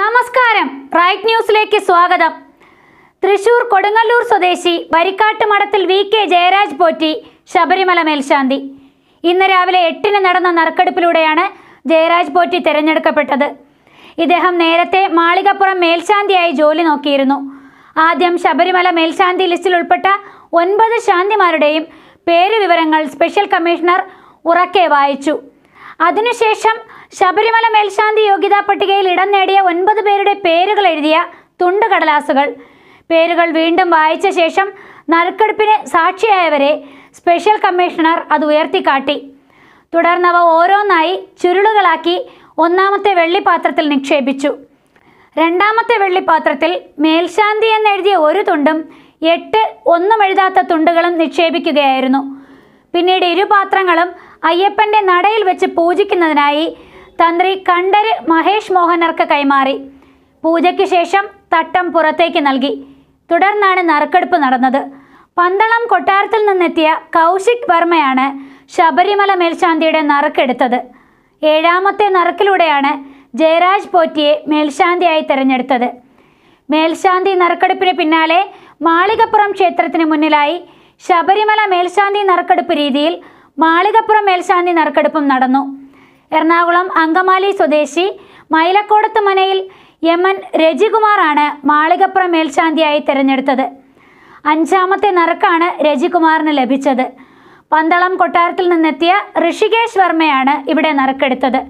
നമസ്കാരം. റൈറ്റ് ന്യൂസിലേക്ക് സ്വാഗതം. തൃശൂർ കൊടുങ്ങല്ലൂർ സ്വദേശി വരിക്കാട്ട് മഠത്തിൽ വി കെ ജയരാജ് പോറ്റി ശബരിമല മേൽശാന്തി. ഇന്ന് രാവിലെ എട്ടിന് നടന്ന നറുക്കെടുപ്പിലൂടെയാണ് ജയരാജ് പോറ്റി തിരഞ്ഞെടുക്കപ്പെട്ടത്. ഇദ്ദേഹം നേരത്തെ മാളികപ്പുറം മേൽശാന്തിയായി ജോലി നോക്കിയിരുന്നു. ആദ്യം ശബരിമല മേൽശാന്തി ലിസ്റ്റിൽ ഉൾപ്പെട്ട ഒൻപത് ശാന്തിമാരുടെയും പേര് വിവരങ്ങൾ സ്പെഷ്യൽ കമ്മീഷണർ ഉറക്കെ വായിച്ചു. അതിനുശേഷം ശബരിമല മേൽശാന്തി യോഗ്യതാ പട്ടികയിൽ ഇടം നേടിയ ഒൻപത് പേരുടെ പേരുകൾ എഴുതിയ തുണ്ടുകടലാസുകൾ. പേരുകൾ വീണ്ടും വായിച്ച ശേഷം നറുക്കെടുപ്പിന് സാക്ഷിയായവരെ സ്പെഷ്യൽ കമ്മീഷണർ അത് ഉയർത്തിക്കാട്ടി. തുടർന്നവ ഓരോന്നായി ചുരുളുകളാക്കി ഒന്നാമത്തെ വെള്ളിപ്പാത്രത്തിൽ നിക്ഷേപിച്ചു. രണ്ടാമത്തെ വെള്ളിപ്പാത്രത്തിൽ മേൽശാന്തി എന്നെഴുതിയ ഒരു തുണ്ടും എട്ട് ഒന്നും എഴുതാത്ത തുണ്ടുകളും നിക്ഷേപിക്കുകയായിരുന്നു. പിന്നീട് ഇരു പാത്രങ്ങളും അയ്യപ്പന്റെ നടയിൽ വെച്ച് പൂജിക്കുന്നതിനായി തന്ത്രി കണ്ടര് മഹേഷ് മോഹനർക്ക് കൈമാറി. പൂജയ്ക്ക് ശേഷം തട്ടം പുറത്തേക്ക് നൽകി. തുടർന്നാണ് നറുക്കെടുപ്പ് നടന്നത്. പന്തളം കൊട്ടാരത്തിൽ നിന്നെത്തിയ കൗശിക് വർമ്മയാണ് ശബരിമല മേൽശാന്തിയുടെ നറുക്കെടുത്തത്. ഏഴാമത്തെ നറുക്കിലൂടെയാണ് ജയരാജ് പോറ്റിയെ മേൽശാന്തിയായി തിരഞ്ഞെടുത്തത്. മേൽശാന്തി നറുക്കെടുപ്പിന് പിന്നാലെ മാളികപ്പുറം ക്ഷേത്രത്തിന് മുന്നിലായി ശബരിമല മേൽശാന്തി നറുക്കെടുപ്പ് രീതിയിൽ മാളികപ്പുറം മേൽശാന്തി നറുക്കെടുപ്പും നടന്നു. എറണാകുളം അങ്കമാലി സ്വദേശി മൈലക്കോടത്ത് മനയിൽ യമൻ രജികുമാറാണ് മാളികപ്പുറം മേൽശാന്തിയായി തിരഞ്ഞെടുത്തത്. അഞ്ചാമത്തെ നറുക്കാണ് രജികുമാറിന് ലഭിച്ചത്. പന്തളം കൊട്ടാരത്തിൽ നിന്നെത്തിയ ഋഷികേശ് വർമ്മയാണ് ഇവിടെ നറുക്കെടുത്തത്.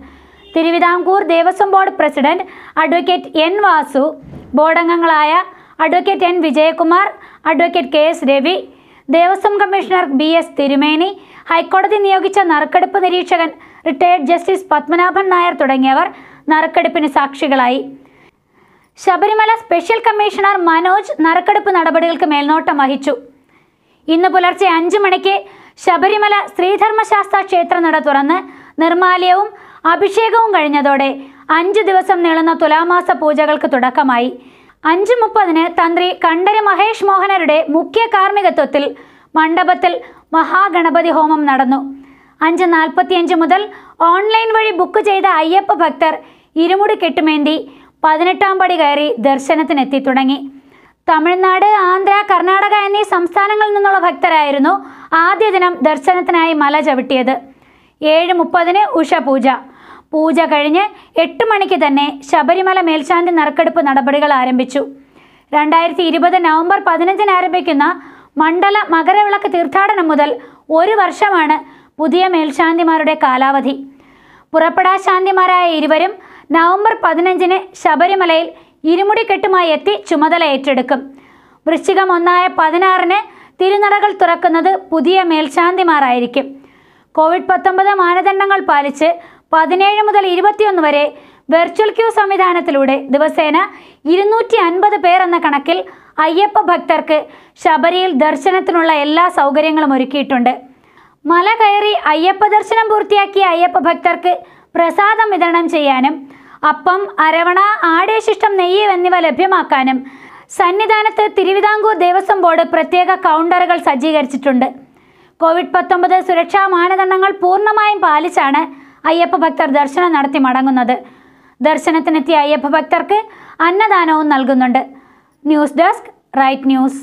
Thiruvithamkoor Devaswom board president advocate N Vasu ബോർഡംഗങ്ങളായ advocate N Vijayakumar advocate K S Ravi Devaswom commissioner B S Thirumeni ഹൈക്കോടതി നിയോഗിച്ച നറുക്കെടുപ്പ് നിരീക്ഷകൻ റിട്ടയർഡ് ജസ്റ്റിസ് പത്മനാഭൻ നായർ തുടങ്ങിയവർ നറുക്കെടുപ്പിന് സാക്ഷികളായി. ശബരിമല സ്പെഷ്യൽ കമ്മീഷണർ മനോജ് നറുക്കെടുപ്പ് നടപടികൾക്ക് മേൽനോട്ടം വഹിച്ചു. ഇന്ന് പുലർച്ചെ അഞ്ചു മണിക്ക് ശബരിമല ശ്രീധർമ്മശാസ്ത്ര ക്ഷേത്രനട തുറന്ന് നിർമാല്യവും അഭിഷേകവും കഴിഞ്ഞതോടെ അഞ്ച് ദിവസം നീളുന്ന തുലാമാസ പൂജകൾക്ക് തുടക്കമായി. അഞ്ച് മുപ്പതിന് തന്ത്രി കണ്ടരി മഹേഷ് മോഹനരുടെ മുഖ്യ കാർമ്മികത്വത്തിൽ മണ്ഡപത്തിൽ മഹാഗണപതി ഹോമം നടന്നു. അഞ്ച് നാൽപ്പത്തിയഞ്ച് മുതൽ ഓൺലൈൻ വഴി ബുക്ക് ചെയ്ത അയ്യപ്പ ഭക്തർ ഇരുമുടി കെട്ടുമേന്തി പതിനെട്ടാം പടി കയറി ദർശനത്തിനെത്തി തുടങ്ങി. തമിഴ്നാട് ആന്ധ്ര കർണാടക എന്നീ സംസ്ഥാനങ്ങളിൽ നിന്നുള്ള ഭക്തരായിരുന്നു ആദ്യ ദിനം ദർശനത്തിനായി മല ചവിട്ടിയത്. ഏഴ് മുപ്പതിന് ഉഷ പൂജ പൂജ കഴിഞ്ഞ് എട്ട് മണിക്ക് തന്നെ ശബരിമല മേൽശാന്തി നറുക്കെടുപ്പ് നടപടികൾ ആരംഭിച്ചു. രണ്ടായിരത്തി ഇരുപത് നവംബർ പതിനഞ്ചിന് ആരംഭിക്കുന്ന മണ്ഡല മകരവിളക്ക് തീർത്ഥാടനം മുതൽ ഒരു വർഷമാണ് പുതിയ മേൽശാന്തിമാരുടെ കാലാവധി. പുറപ്പെടാ ശാന്തിമാരായ ഇരുവരും നവംബർ പതിനഞ്ചിന് ശബരിമലയിൽ ഇരുമുടിക്കെട്ടുമായി എത്തി ചുമതല ഏറ്റെടുക്കും. വൃശ്ചികം ഒന്നായ പതിനാറിന് തിരുനടകൾ തുറക്കുന്നത് പുതിയ മേൽശാന്തിമാരായിരിക്കും. കോവിഡ് പത്തൊമ്പത് മാനദണ്ഡങ്ങൾ പാലിച്ച് പതിനേഴ് മുതൽ ഇരുപത്തിയൊന്ന് വരെ വെർച്വൽ ക്യൂ സംവിധാനത്തിലൂടെ ദിവസേന ഇരുന്നൂറ്റി അൻപത് പേർ എന്ന കണക്കിൽ അയ്യപ്പ ഭക്തർക്ക് ശബരിയിൽ ദർശനത്തിനുള്ള എല്ലാ സൗകര്യങ്ങളും ഒരുക്കിയിട്ടുണ്ട്. മല കയറി അയ്യപ്പ ദർശനം പൂർത്തിയാക്കിയ അയ്യപ്പ ഭക്തർക്ക് പ്രസാദം വിതരണം ചെയ്യാനും അപ്പം അരവണ ആടേശിഷ്ടം നെയ്യ് എന്നിവ ലഭ്യമാക്കാനും സന്നിധാനത്ത് തിരുവിതാംകൂർ ദേവസ്വം ബോർഡ് പ്രത്യേക കൗണ്ടറുകൾ സജ്ജീകരിച്ചിട്ടുണ്ട്. കോവിഡ് പത്തൊമ്പത് സുരക്ഷാ മാനദണ്ഡങ്ങൾ പൂർണമായും പാലിച്ചാണ് അയ്യപ്പ ഭക്തർ ദർശനം നടത്തി മടങ്ങുന്നത്. ദർശനത്തിനെത്തിയ അയ്യപ്പ ഭക്തർക്ക് അന്നദാനവും നൽകുന്നുണ്ട്. News desk right news.